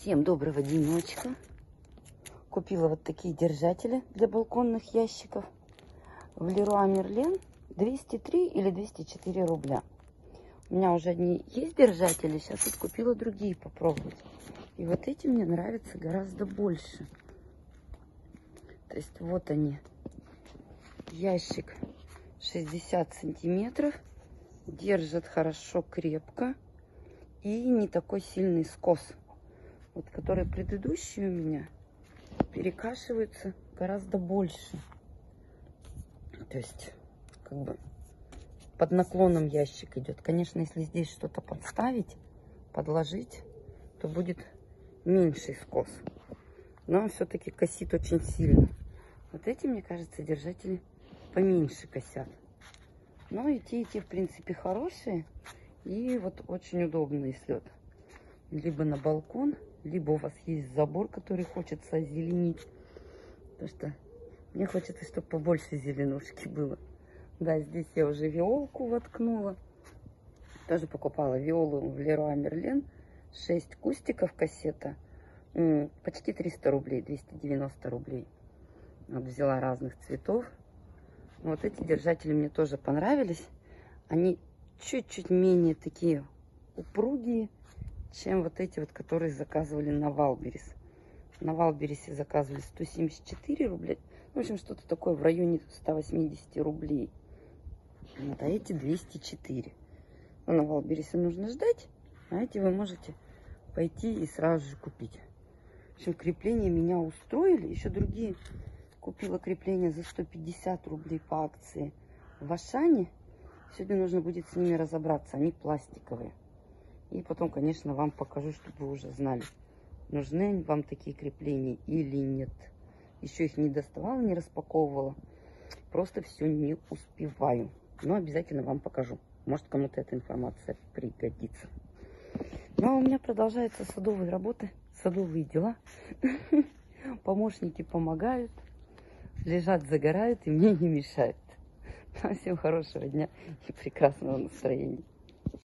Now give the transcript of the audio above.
Всем доброго денечка. Купила вот такие держатели для балконных ящиков. В Леруа Мерлен 203 или 204 рубля. У меня уже одни есть держатели, сейчас вот купила другие попробовать. И вот эти мне нравятся гораздо больше. То есть вот они. Ящик 60 сантиметров. Держит хорошо, крепко. И не такой сильный скос. Вот которые предыдущие у меня перекашиваются гораздо больше. То есть, как бы под наклоном ящик идет. Конечно, если здесь что-то подставить, подложить, то будет меньший скос. Но все-таки косит очень сильно. Вот эти, мне кажется, держатели поменьше косят. Но и те, и те, в принципе, хорошие. И вот очень удобно, если вот либо на балкон, либо у вас есть забор, который хочется озеленить. Потому что мне хочется, чтобы побольше зеленушки было. Да, здесь я уже виолку воткнула. Тоже покупала виолу в Леруа Мерлен. 6 кустиков кассета. Почти 300 рублей, 290 рублей. Вот взяла разных цветов. Вот эти держатели мне тоже понравились. Они чуть-чуть менее такие упругие, чем вот эти вот, которые заказывали на Валберис. На Валберисе заказывали 174 рубля. В общем, что-то такое в районе 180 рублей. Вот, а эти 204. Но на Валберисе нужно ждать, а эти вы можете пойти и сразу же купить. В общем, крепления меня устроили. Еще другие купила крепление за 150 рублей по акции в Ашане. Сегодня нужно будет с ними разобраться. Они пластиковые. И потом, конечно, вам покажу, чтобы вы уже знали, нужны вам такие крепления или нет. Еще их не доставала, не распаковывала. Просто все не успеваю. Но обязательно вам покажу. Может, кому-то эта информация пригодится. Ну, а у меня продолжаются садовые работы, садовые дела. Помощники помогают, лежат, загорают и мне не мешают. Всем хорошего дня и прекрасного настроения.